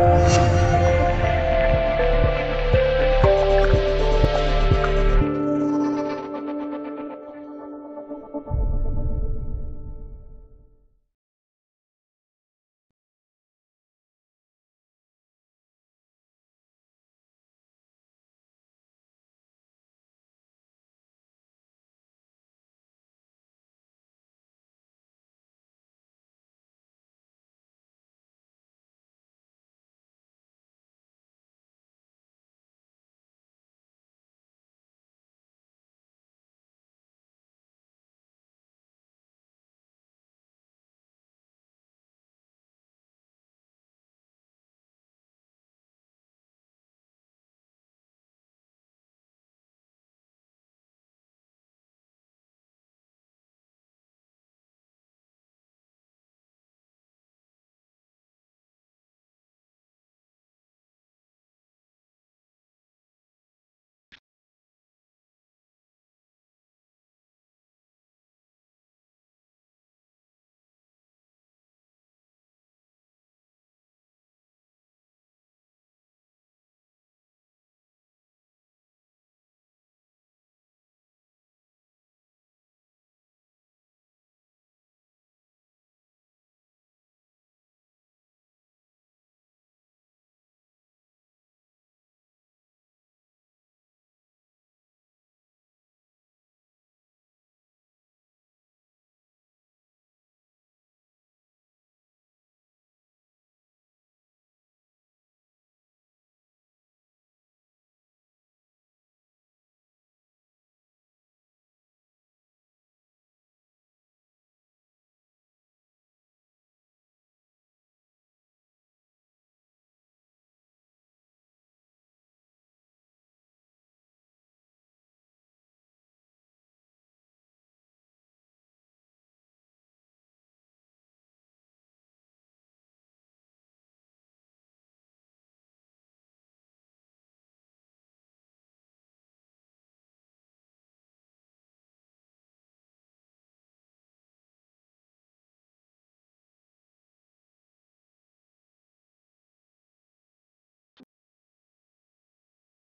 啊。